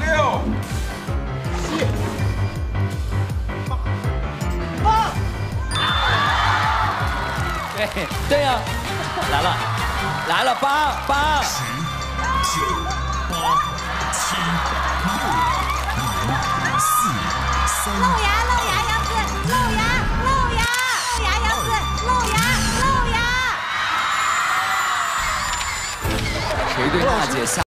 六、对对呀，来了，来了，八八，一对大姐下